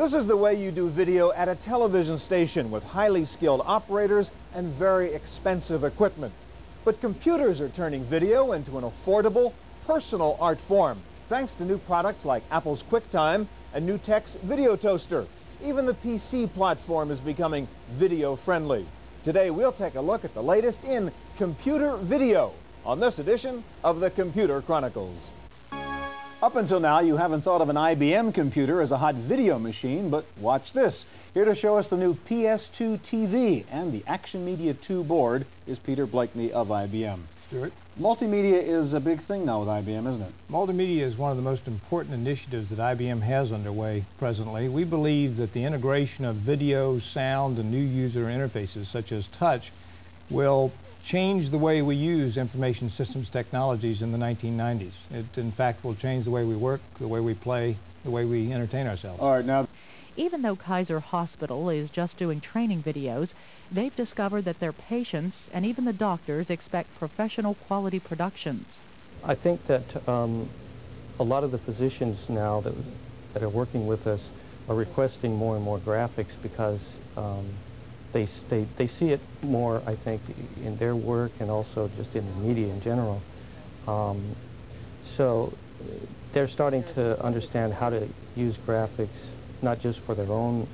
This is the way you do video at a television station with highly skilled operators and very expensive equipment. But computers are turning video into an affordable, personal art form, thanks to new products like Apple's QuickTime and NewTek's Video Toaster. Even the PC platform is becoming video friendly. Today we'll take a look at the latest in computer video on this edition of the Computer Chronicles. Up until now, you haven't thought of an IBM computer as a hot video machine, but watch this. Here to show us the new PS2 TV and the Action Media 2 board is Peter Blakeney of IBM. Stewart? Multimedia is a big thing now with IBM, isn't it? Multimedia is one of the most important initiatives that IBM has underway presently. We believe that the integration of video, sound, and new user interfaces such as touch will change the way we use information systems technologies in the 1990s. It, in fact, will change the way we work, the way we play, the way we entertain ourselves. All right, now... Even though Kaiser Hospital is just doing training videos, they've discovered that their patients and even the doctors expect professional quality productions. I think that um, a lot of the physicians now that, that are working with us are requesting more and more graphics because um, they, they, they see it more, I think, in their work and also just in the media in general. Um, so they're starting to understand how to use graphics, not just for their own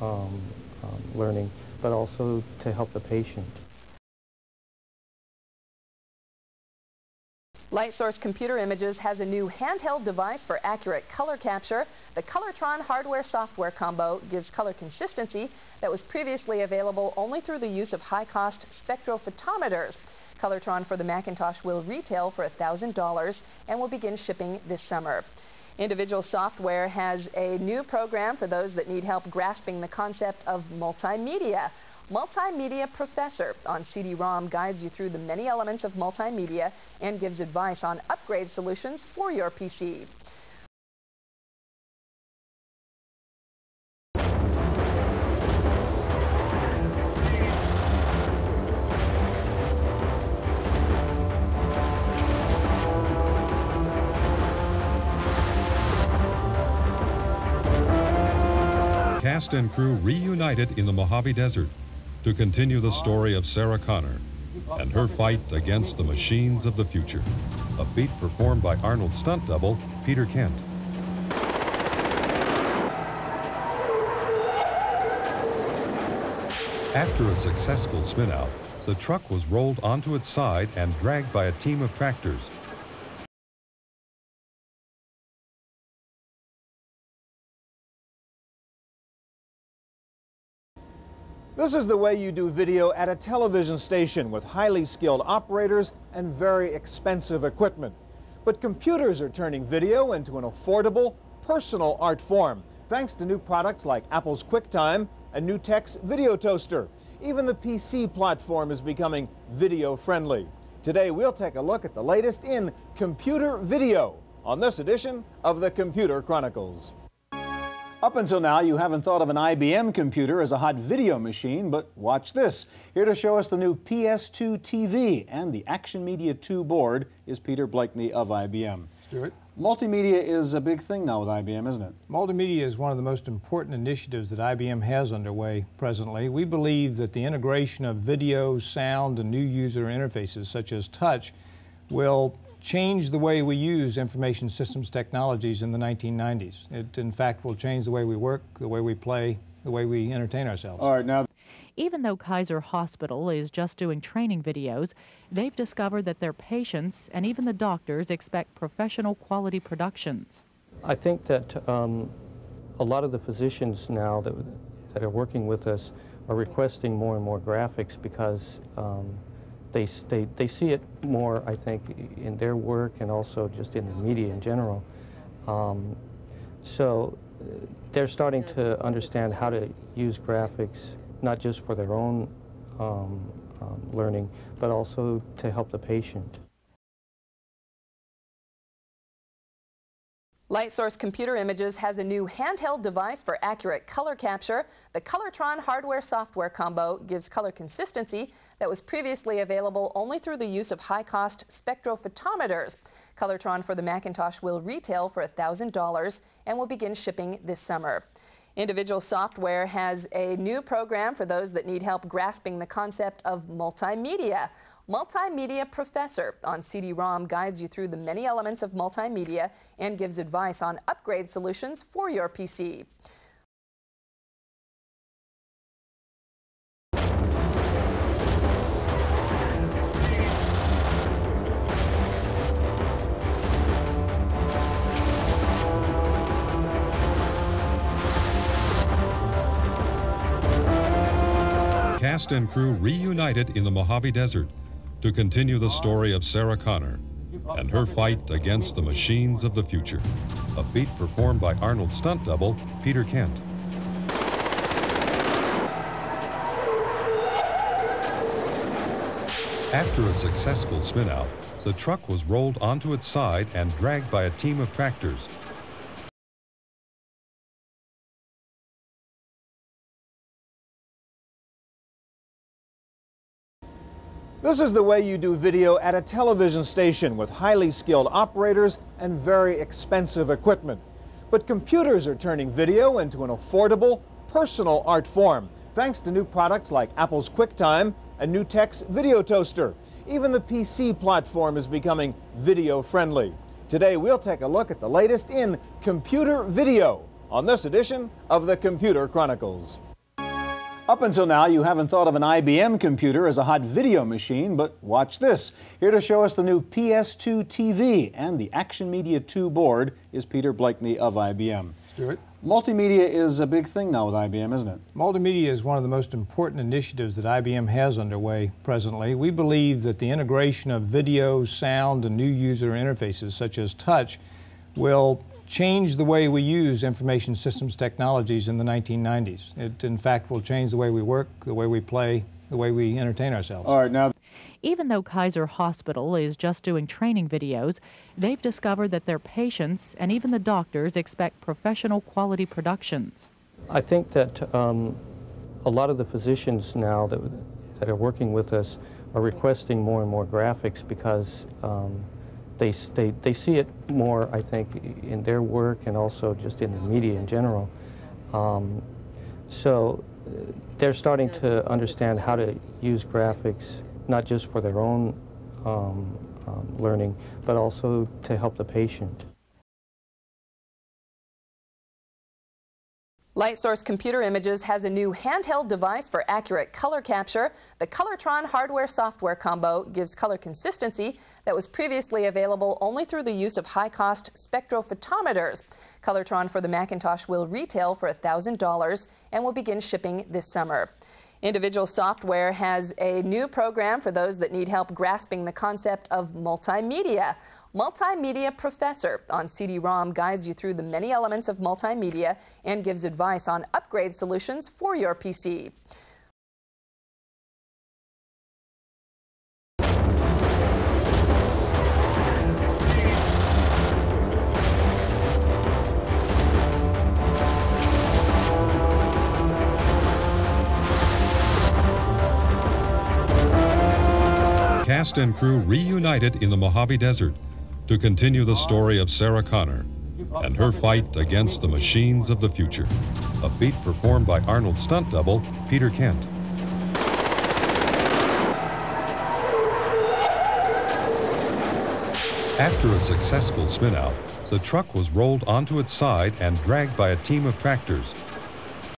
um, um, learning, but also to help the patient. LightSource Computer Images has a new handheld device for accurate color capture. The Colortron hardware-software combo gives color consistency that was previously available only through the use of high-cost spectrophotometers. Colortron for the Macintosh will retail for $1,000 and will begin shipping this summer. Individual Software has a new program for those that need help grasping the concept of multimedia. Multimedia Professor on CD-ROM guides you through the many elements of multimedia and gives advice on upgrade solutions for your PC. Cast and crew reunited in the Mojave Desert to continue the story of Sarah Connor and her fight against the machines of the future. A feat performed by Arnold's stunt double, Peter Kent. After a successful spin-out, the truck was rolled onto its side and dragged by a team of tractors This is the way you do video at a television station with highly skilled operators and very expensive equipment. But computers are turning video into an affordable, personal art form, thanks to new products like Apple's QuickTime and NewTek's Video Toaster. Even the PC platform is becoming video friendly. Today we'll take a look at the latest in computer video on this edition of the Computer Chronicles. Up until now, you haven't thought of an IBM computer as a hot video machine, but watch this. Here to show us the new PS2 TV and the Action Media 2 board is Peter Blakeney of IBM. Stewart? Multimedia is a big thing now with IBM, isn't it? Multimedia is one of the most important initiatives that IBM has underway presently. We believe that the integration of video, sound, and new user interfaces such as touch will change the way we use information systems technologies in the 1990s. It, in fact, will change the way we work, the way we play, the way we entertain ourselves. All right, now. Even though Kaiser Hospital is just doing training videos, they've discovered that their patients and even the doctors expect professional quality productions. I think that um, a lot of the physicians now that, that are working with us are requesting more and more graphics because um, they, they, they see it more, I think, in their work and also just in the media in general. Um, so uh, they're starting to understand how to use graphics, not just for their own um, um, learning, but also to help the patient. LightSource Computer Images has a new handheld device for accurate color capture. The Colortron hardware-software combo gives color consistency that was previously available only through the use of high-cost spectrophotometers. Colortron for the Macintosh will retail for $1,000 and will begin shipping this summer. Individual Software has a new program for those that need help grasping the concept of multimedia. Multimedia Professor on CD-ROM guides you through the many elements of multimedia and gives advice on upgrade solutions for your PC. Cast and crew reunited in the Mojave Desert to continue the story of Sarah Connor and her fight against the machines of the future. A feat performed by Arnold stunt double Peter Kent. After a successful spinout, the truck was rolled onto its side and dragged by a team of tractors This is the way you do video at a television station with highly skilled operators and very expensive equipment. But computers are turning video into an affordable, personal art form, thanks to new products like Apple's QuickTime and NewTek's Video Toaster. Even the PC platform is becoming video friendly. Today, we'll take a look at the latest in computer video on this edition of the Computer Chronicles. Up until now, you haven't thought of an IBM computer as a hot video machine, but watch this. Here to show us the new PS2 TV and the Action Media 2 board is Peter Blakeney of IBM. Stewart? Multimedia is a big thing now with IBM, isn't it? Multimedia is one of the most important initiatives that IBM has underway presently. We believe that the integration of video, sound, and new user interfaces such as touch will change the way we use information systems technologies in the 1990s. It, in fact, will change the way we work, the way we play, the way we entertain ourselves. All right, now. Even though Kaiser Hospital is just doing training videos, they've discovered that their patients and even the doctors expect professional quality productions. I think that um, a lot of the physicians now that, that are working with us are requesting more and more graphics because um, they, they, they see it more, I think, in their work and also just in the media in general. Um, so uh, they're starting to understand how to use graphics, not just for their own um, um, learning, but also to help the patient. LightSource Computer Images has a new handheld device for accurate color capture. The Colortron hardware-software combo gives color consistency that was previously available only through the use of high-cost spectrophotometers. Colortron for the Macintosh will retail for $1,000 and will begin shipping this summer. Individual Software has a new program for those that need help grasping the concept of multimedia. Multimedia Professor on CD-ROM guides you through the many elements of multimedia and gives advice on upgrade solutions for your PC. Cast and crew reunited in the Mojave Desert to continue the story of Sarah Connor and her fight against the machines of the future. A feat performed by Arnold stunt double Peter Kent. After a successful spinout, the truck was rolled onto its side and dragged by a team of tractors